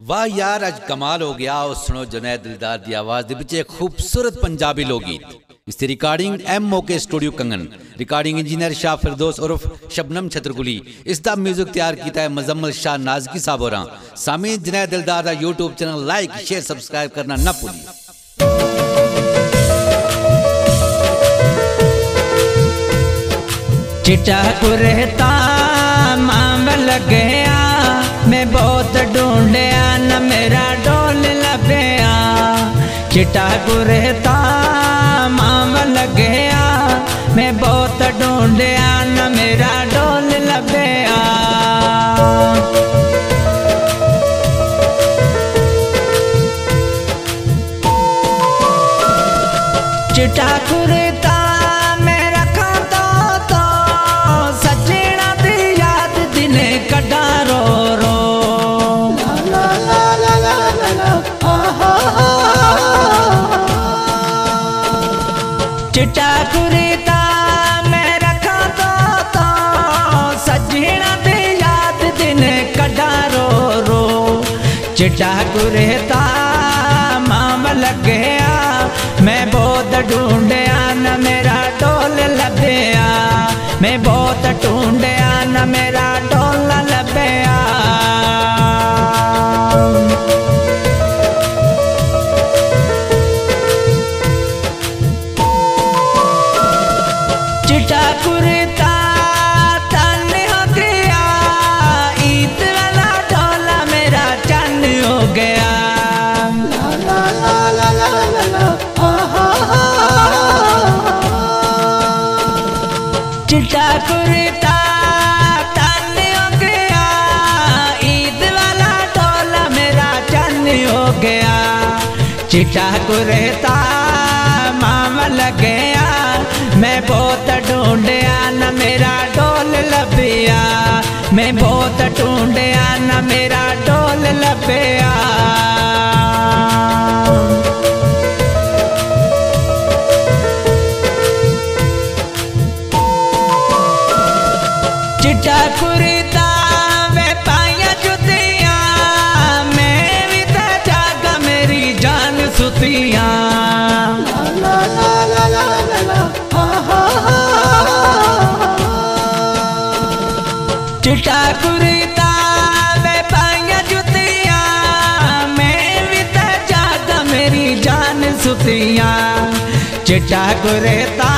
वाह यार अज कमाल हो गया और सुनो जुनैद दिलदार की आवाज ਦੇ ਵਿੱਚ ਇੱਕ ਖੂਬਸੂਰਤ ਪੰਜਾਬੀ ਲੋਕ ਗੀਤ ਇਸ ਦੀ ਰਿਕਾਰਡਿੰਗ ਐਮ ਓਕੇ ਸਟੂਡੀਓ ਕੰਗਨ ਰਿਕਾਰਡਿੰਗ ਇੰਜੀਨੀਅਰ ਸ਼ਾਹ ਫਿਰਦੌਸ ਉਰਫ ਸ਼ਬਨਮ ਛਤਰਗੁਲੀ ਇਸ ਦਾ 뮤직 ਤਿਆਰ ਕੀਤਾ ਹੈ ਮਜ਼ਮਲ ਸ਼ਾਹ ਨਾਜ਼ਕੀ ਸਾਹਿਬ ਹੋਰਾਂ ਸਾਮੀ जुनैद दिलदार ਦਾ YouTube channel like share subscribe ਕਰਨਾ ਨਾ ਭੁੱਲਿਓ चिटा कुरता माम गया मैं बहुत ढूंढया, न मेरा डोल लभया। चिटा कुरता माम लगे मैं बहुत ढूंढया, न मेरा डोल लभया। चिटा कुरता माम लग गया। मैं बहुत ढूंढया, न मेरा टोल लभया। मैं बहुत ढूंढया, न मेरा टोल लभया। चिटा कुरता चिटा कुरता तन हो गया ईद वाला मेरा हो गया चिटा कुरता मामा लग गया मैं बहुत ढूंढया, न मेरा डोल लभया मैं बहुत ढूंढया, न मेरा डोल लभया चिट्टा कुरता वे पाया जुतिया मैं भी ते जागा मेरी जान सुतिया। चिट्टा कुरता वे पाया जुतिया मैं भी ते जागा मेरी जान सुतिया। चिट्टा कुरता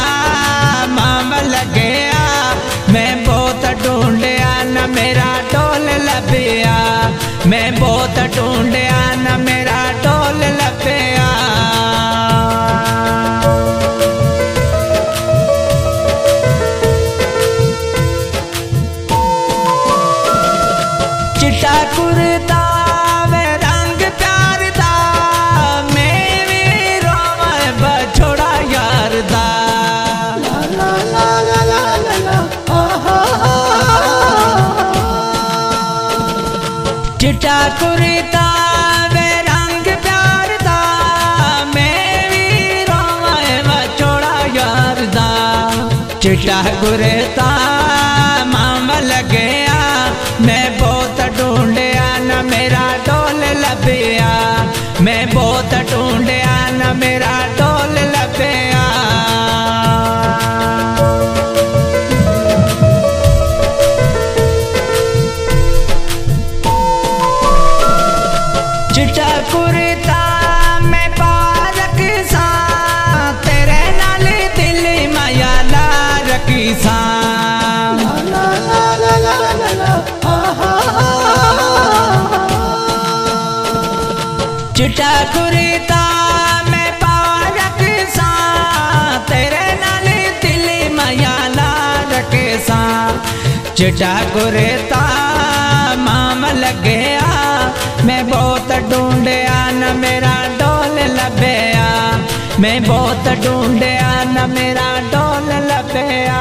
मेरा टोल लभया मैं बहुत ढूंढया न मेरा टोल लभया चिट्टा कुरता रंग प्यार दा मैं भी रोवा बछोड़ा यार दा चिट्टा कुरता रंग प्यार दा मैं भी रोवा बछोड़ा यार दा। चिट्टा कुरता मामा लगया मैं बहुत ढूंढया न मेरा डोल लभया मैं बहुत ढूंढया न मेरा डोल लभया चिट्टा कुरता मैं पारक सा तेरे नाल दिल माया ला रखे सा चिट्टा कुरता माम लग गया मैं बहुत ढूंढया न मेरा डोल लभया मैं बहुत ढूंढया न मेरा डोल लभया